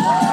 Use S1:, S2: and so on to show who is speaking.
S1: Woo!